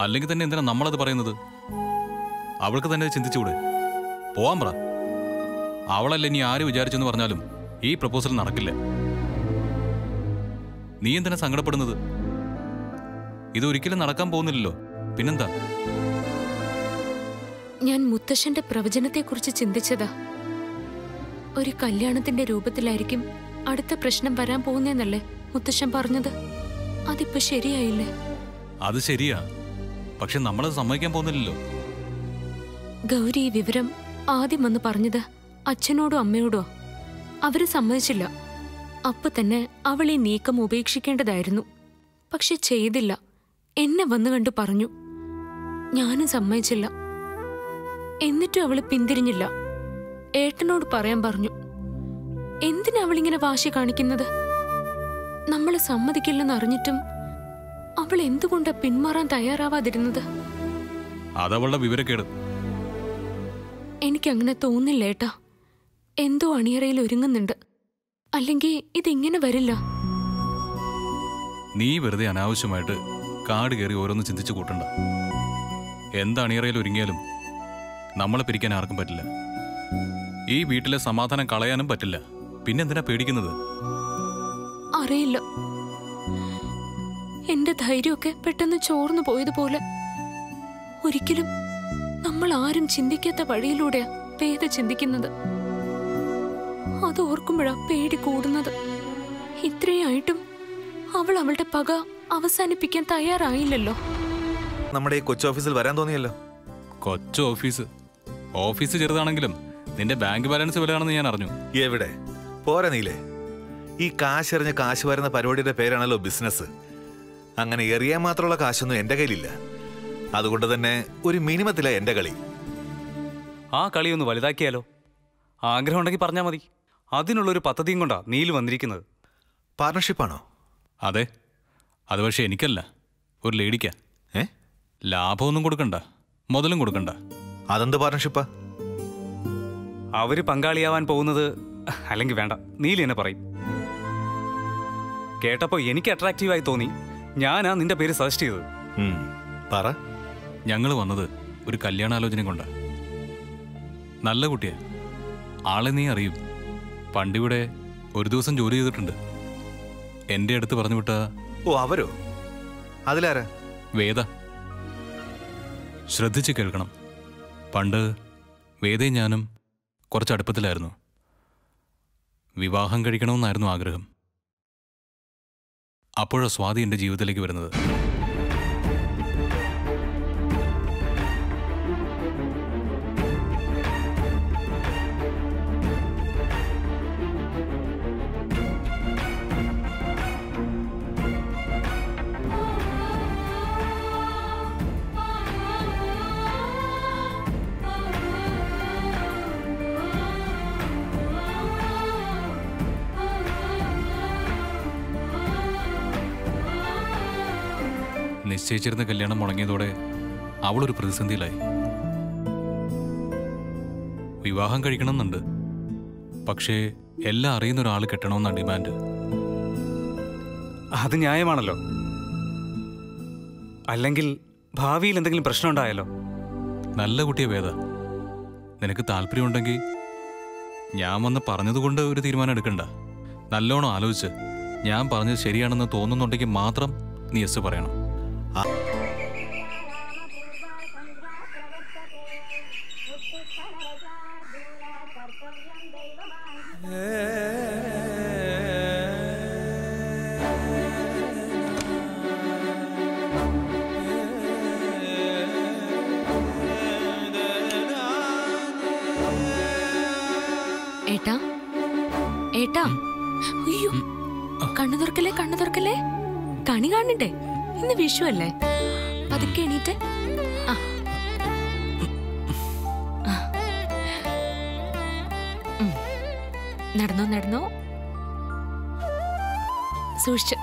അല്ലെങ്കിൽ തന്നെ എന്തിനാ നമ്മളത് പറയുന്നത്? അവൾക്ക് തന്നെ ചിന്തിച്ചുകൂടെ? പോവാൻ പറ. അവളല്ല ഇനി ആര് വിചാരിച്ചെന്ന് പറഞ്ഞാലും ഈ പ്രപ്പോസൽ നടക്കില്ല. നീ എന്തിനാ സങ്കടപ്പെടുന്നത്? ഇതൊരിക്കലും നടക്കാൻ പോകുന്നില്ലല്ലോ. പിന്നെന്താ? ഞാൻ മുത്തശ്ശന്റെ പ്രവചനത്തെക്കുറിച്ച് ചിന്തിച്ചതാ. ഒരു കല്യാണത്തിന്റെ രൂപത്തിലായിരിക്കും അടുത്ത പ്രശ്നം വരാൻ പോകുന്നേന്നല്ലേ മുത്തശ്ശൻ പറഞ്ഞത്? അതിപ്പോ ശരിയായില്ലേ? അത് ശരിയാ. പക്ഷെ നമ്മളത് സമ്മതിക്കാൻ പോകുന്നില്ലല്ലോ. ഗൗരി വിവരം ആദ്യം വന്ന് പറഞ്ഞത് അച്ഛനോടോ അമ്മയോടോ? അവർ സമ്മതിച്ചില്ല. അപ്പൊ തന്നെ അവൾ ഈ നീക്കം ഉപേക്ഷിക്കേണ്ടതായിരുന്നു. പക്ഷെ ചെയ്തില്ല. എന്നെ വന്നു കണ്ടു പറഞ്ഞു. ഞാനും സമ്മതിച്ചില്ല. എന്നിട്ടും അവൾ പിന്തിരിഞ്ഞില്ല. ഏട്ടനോട് പറയാൻ പറഞ്ഞു. എന്തിനാ അവളിങ്ങനെ വാശി കാണിക്കുന്നത്? നമ്മളെ സമ്മതിക്കില്ലെന്ന് അറിഞ്ഞിട്ടും അവൾ എന്തുകൊണ്ട് പിന്മാറാൻ തയ്യാറാവാതിരുന്നത്? അതവളുടെ വിവരക്കേട്. എനിക്കങ്ങനെ തോന്നില്ല ഏട്ടാ. എന്തോ അണിയറയിൽ ഒരുങ്ങുന്നുണ്ട്. അല്ലെങ്കിൽ ഇതിങ്ങനെ വരില്ല? നീ വെറുതെ അനാവശ്യമായിട്ട് കാട് കയറി ഓരോന്ന് ചിന്തിച്ചു കൂട്ടണ്ട. എന്താ അണിയറയിൽ ഒരുങ്ങിയാലും നമ്മളെ പിരിക്കാൻ ആർക്കും പറ്റില്ല. ഈ വീട്ടിലെ സമാധാനം കളയാനും പറ്റില്ല. പിന്നെന്തിനാ പേടിക്കുന്നത്? അറിയില്ല. എന്റെ ധൈര്യമൊക്കെ പെട്ടെന്ന് ചോർന്നു പോയതുപോലെ. ഒരിക്കലും നമ്മൾ ആരും ചിന്തിക്കാത്ത വഴിയിലൂടെയാ വേദ ചിന്തിക്കുന്നത്. അത് ഓർക്കുമ്പോഴാ പേടി കൂടുന്നത്. ഇത്രയായിട്ടും അവൾ അവളുടെ പക അവസാനിപ്പിക്കാൻ തയ്യാറായില്ലല്ലോ. നമ്മുടെ ഈ കൊച്ചു ഓഫീസിൽ വരാൻ തോന്നിയല്ലോ. കൊച്ചു ഓഫീസ്. ഓഫീസ് ചെറുതാണെങ്കിലും നിന്റെ ബാങ്ക് ബാലൻസ് വലുതാണെന്ന് ഞാൻ അറിഞ്ഞു. എവിടെ? പോരാ നീലേ. ഈ കാശെറിഞ്ഞ കാശ് വരുന്ന പരിപാടിയുടെ പേരാണല്ലോ ബിസിനസ്. അങ്ങനെ എറിയാൻ മാത്രമുള്ള കാശൊന്നും എന്റെ കയ്യിലില്ല. അതുകൊണ്ട് തന്നെ ഒരു മിനിമത്തില എന്റെ കളി. ആ കളി ഒന്ന് വലുതാക്കിയാലോ? ആഗ്രഹം ഉണ്ടെങ്കിൽ പറഞ്ഞാൽ മതി. അതിനുള്ളൊരു പദ്ധതിയും കൊണ്ടാ നീൽ വന്നിരിക്കുന്നത്. പാർട്ണർഷിപ്പാണോ? അതെ. അത് പക്ഷേ എനിക്കല്ല. ഒരു ലേഡിക്കാ. ഏ? ലാഭമൊന്നും കൊടുക്കണ്ട. മുതലും കൊടുക്കണ്ട. അതെന്ത് പാർട്ണർഷിപ്പാ? അവർ പങ്കാളിയാവാൻ പോകുന്നത് അല്ലെങ്കിൽ വേണ്ട. നീലി എന്നെ പറയും. കേട്ടപ്പോൾ എനിക്ക് അട്രാക്റ്റീവായി തോന്നി. ഞാനാ നിന്റെ പേര് സജസ്റ്റ് ചെയ്തത്. പറ. ഞങ്ങൾ വന്നത് ഒരു കല്യാണാലോചന കൊണ്ടാ. നല്ല കുട്ടിയാ. ആളെ നീ അറിയും. പണ്ടിവിടെ ഒരു ദിവസം ജോലി ചെയ്തിട്ടുണ്ട്. എന്റെ അടുത്ത് പറഞ്ഞു വിട്ട ഓ അവരോ? അതിലാരാ? വേദ. ശ്രദ്ധിച്ച് കേൾക്കണം. പണ്ട് വേദയും ഞാനും കുറച്ച് അടുപ്പത്തിലായിരുന്നു വിവാഹം കഴിക്കണമെന്നായിരുന്നു ആഗ്രഹം. അപ്പോഴാ സ്വാതി എന്റെ ജീവിതത്തിലേക്ക് വരുന്നത്. നിശ്ചയിച്ചിരുന്ന കല്യാണം മുടങ്ങിയതോടെ അവളൊരു പ്രതിസന്ധിയിലായി. വിവാഹം കഴിക്കണമെന്നുണ്ട്. പക്ഷേ എല്ലാം അറിയുന്ന ഒരാൾ കെട്ടണമെന്നാണ് ഡിമാൻഡ്. അത് ന്യായമാണല്ലോ. അല്ലെങ്കിൽ ഭാവിയിൽ എന്തെങ്കിലും പ്രശ്നം ഉണ്ടായാലോ നല്ല കുട്ടിയെ വേദ. നിനക്ക് താല്പര്യമുണ്ടെങ്കിൽ ഞാൻ വന്ന് പറഞ്ഞതുകൊണ്ട് ഒരു തീരുമാനം എടുക്കണ്ട. നല്ലോണം ആലോചിച്ച്. ഞാൻ പറഞ്ഞത് ശരിയാണെന്ന് തോന്നുന്നുണ്ടെങ്കിൽ മാത്രം നീ എസ് പറയണം. ഏട്ടാ? ഏട്ടാ? അയ്യോ കണ്ണു തുറക്കല്ലേ കണ്ണു തുറക്കല്ലേ? കണി കാണണ്ടേ? ഇന്ന് വിഷു അല്ലേ? പതുക്കെ എണീറ്റ്. നടന്നോ നടന്നോ? സൂക്ഷിച്ച്.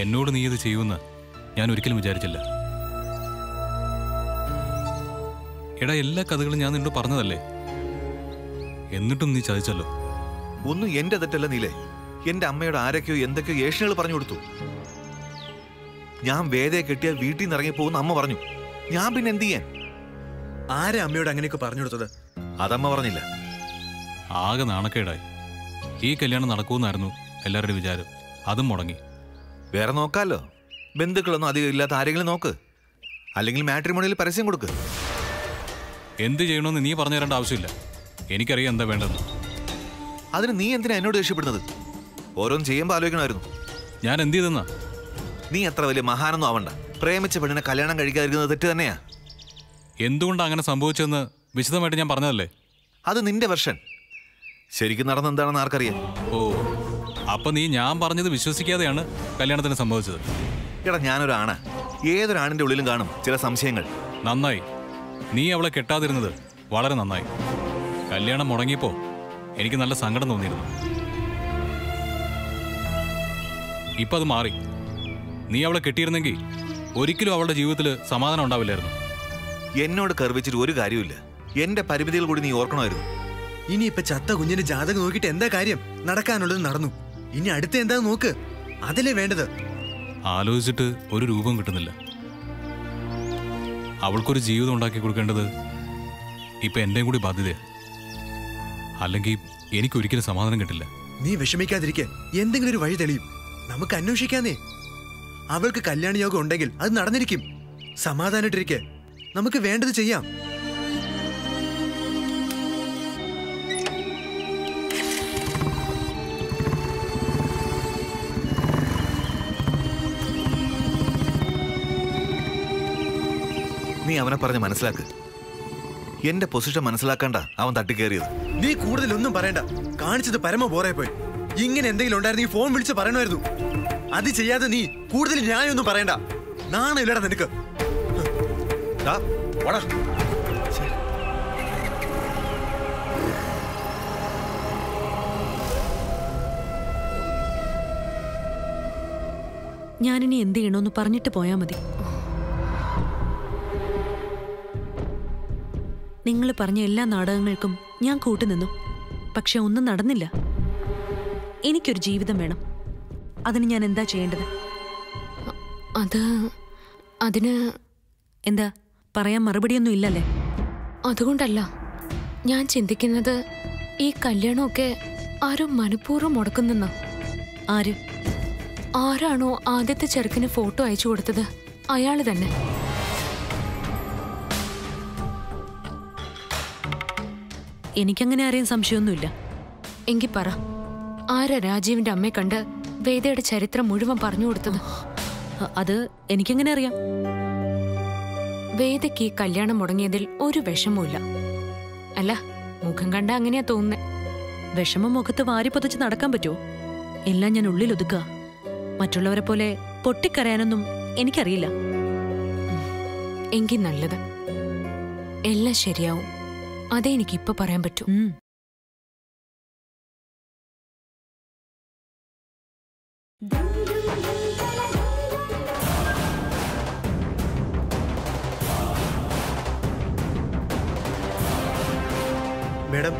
എന്നോട് നീ ഇത് ചെയ്യുമെന്ന് ഞാൻ ഒരിക്കലും വിചാരിച്ചില്ല. എടാ എല്ലാ കഥകളും ഞാൻ നിന്നോട് പറഞ്ഞതല്ലേ? എന്നിട്ടും നീ ചതിച്ചല്ലോ. ഒന്നും എന്റെ തെറ്റല്ല നീലേ. എന്റെ അമ്മയുടെ ആരൊക്കെയോ എന്തൊക്കെയോ ഏഷ്യകൾ പറഞ്ഞു കൊടുത്തു. ഞാൻ വേദയെ കെട്ടിയാൽ വീട്ടിൽ നിന്ന് ഇറങ്ങിപ്പോകുന്ന അമ്മ പറഞ്ഞു. ഞാൻ പിന്നെ എന്ത് ചെയ്യാൻ? ആരെ അമ്മയോട് അങ്ങനെയൊക്കെ പറഞ്ഞു കൊടുത്തത്? അതമ്മ പറഞ്ഞില്ല. ആകെ നാണക്കേടായി. ഈ കല്യാണം നടക്കുമെന്നായിരുന്നു എല്ലാവരുടെയും വിചാരം. അതും മുടങ്ങി. വേറെ നോക്കാലോ. ബന്ധുക്കളൊന്നും അധികം ഇല്ലാത്ത ആരെങ്കിലും നോക്ക്. അല്ലെങ്കിൽ മാട്രിമോണിയിൽ പരസ്യം കൊടുക്ക്. എന്ത് ചെയ്യണമെന്ന് നീ പറഞ്ഞു തരേണ്ട ആവശ്യമില്ല. എനിക്കറിയാം എന്താ വേണ്ടത് അതിന് നീ എന്തിനാ എന്നോട് ദേഷ്യപ്പെടുന്നത്? ഓരോന്നും ചെയ്യുമ്പോൾ ആലോചിക്കണമായിരുന്നു. ഞാൻ എന്ത് ചെയ്തെന്നാ? നീ അത്ര വലിയ മഹാനൊന്നും ആവണ്ട. പ്രേമിച്ച പെണ്ണിനെ കല്യാണം കഴിക്കാതിരിക്കുന്നത് തെറ്റ് തന്നെയാ. എന്തുകൊണ്ട് അങ്ങനെ സംഭവിച്ചെന്ന് വിശദമായിട്ട് ഞാൻ പറഞ്ഞതല്ലേ? അത് നിന്റെ വെർഷൻ. ശരിക്കും നടന്നെന്താണെന്ന് ആർക്കറിയാം. ഓ. അപ്പൊ നീ ഞാൻ പറഞ്ഞത് വിശ്വസിക്കാതെയാണ് കല്യാണത്തിന് സംഭവിച്ചത്. എടാ ഞാനൊരാണ് ഏതൊരാണിന്റെ ഉള്ളിലും കാണും ചില സംശയങ്ങൾ. നന്നായി. നീ അവളെ കെട്ടാതിരുന്നത് വളരെ നന്നായി. കല്യാണം മുടങ്ങിയപ്പോ എനിക്ക് നല്ല സങ്കടം തോന്നിയിരുന്നു. ഇപ്പൊ അത് മാറി. നീ അവളെ കെട്ടിയിരുന്നെങ്കിൽ ഒരിക്കലും അവളുടെ ജീവിതത്തിൽ സമാധാനം ഉണ്ടാവില്ലായിരുന്നു. എന്നോട് കർവിച്ചിട്ട് ഒരു കാര്യമില്ല എന്റെ പരിമിതികൾ കൂടി നീ ഓർക്കണമായിരുന്നു. ഇനി ഇപ്പൊ ചത്ത കുഞ്ഞിന്റെ ജാതകം നോക്കിയിട്ട് എന്താ കാര്യം? നടക്കാനുള്ളത് നടന്നു. ഇനി അടുത്ത എന്താ നോക്ക്? അതല്ലേ വേണ്ടത്? ആലോചിച്ചിട്ട് ഒരു രൂപം കിട്ടുന്നില്ല. അവൾക്കൊരു ജീവിതം ഉണ്ടാക്കി കൊടുക്കേണ്ടത് ഇപ്പൊ എന്റെയും കൂടി ബാധ്യതയാണ് അല്ലെങ്കിൽ എനിക്ക് എനിക്കൊരിക്കലും സമാധാനം കിട്ടില്ല. നീ വിഷമിക്കാതിരിക്കെ. എന്തെങ്കിലും ഒരു വഴി തെളിയും. നമുക്ക് അന്വേഷിക്കാന്നേ. അവൾക്ക് കല്യാണ യോഗം ഉണ്ടെങ്കിൽ അത് നടന്നിരിക്കും. സമാധാനിട്ടിരിക്കെ നമുക്ക് വേണ്ടത് ചെയ്യാം. അവനെ പറഞ്ഞ് മനസ്സിലാക്ക്. എന്റെ പൊസിഷൻ മനസ്സിലാക്കണ്ട അവൻ തട്ടിക്കേറിയത്. നീ കൂടുതൽ ഒന്നും പറയണ്ട. കാണിച്ചത് പരമ ബോറേ പോയി. ഇങ്ങനെ എന്തെങ്കിലും ഉണ്ടായിരുന്നെങ്കിൽ ഫോൺ വിളിച്ച് പറയണമായിരുന്നു. അത് ചെയ്യാതെ നീ കൂടുതൽ ന്യായമൊന്നും പറയണ്ട. നാണം ഇല്ലടാ നിനക്ക്. ഞാനിനി എന്ത് ചെയ്യണമെന്ന് പറഞ്ഞിട്ട് പോയാൽ മതി. നിങ്ങൾ പറഞ്ഞ എല്ലാ നാടകങ്ങൾക്കും ഞാൻ കൂട്ടുനിന്നു. പക്ഷെ ഒന്നും നടന്നില്ല. എനിക്കൊരു ജീവിതം വേണം. അതിന് ഞാൻ എന്താ ചെയ്യേണ്ടത്? അത് അതിന് എന്താ? പറയാൻ മറുപടിയൊന്നും ഇല്ലല്ലേ? അതുകൊണ്ടല്ല. ഞാൻ ചിന്തിക്കുന്നത് ഈ കല്യാണമൊക്കെ ആരും മനഃപൂർവം മുടക്കുന്നെന്ന. ആര്? ആരാണോ ആദ്യത്തെ ചെറുക്കിന് ഫോട്ടോ അയച്ചു കൊടുത്തത്? അയാൾ തന്നെ. എനിക്കങ്ങനെ ആരെയും സംശയമൊന്നുമില്ല. എങ്കി പറ. ആരാ രാജീവിന്റെ അമ്മയെ കണ്ട് വേദയുടെ ചരിത്രം മുഴുവൻ പറഞ്ഞു കൊടുത്തത്? അത് എനിക്കെങ്ങനെ അറിയാം? വേദയ്ക്ക് ഈ കല്യാണം മുടങ്ങിയതിൽ ഒരു വിഷമവുമില്ല. അല്ല മുഖം കണ്ട അങ്ങനെയാ തോന്നുന്നത് വിഷമം മുഖത്ത് വാരി പൊതച്ച് നടക്കാൻ പറ്റുമോ? എല്ലാം ഞാൻ ഉള്ളിൽ ഒതുക്കുക മറ്റുള്ളവരെ പോലെ പൊട്ടിക്കരയാനൊന്നും എനിക്കറിയില്ല. എങ്കിൽ നല്ലത്. എല്ലാം ശരിയാവും. അതേ എനിക്ക് ഇപ്പൊ പറയാൻ പറ്റൂ. മേഡം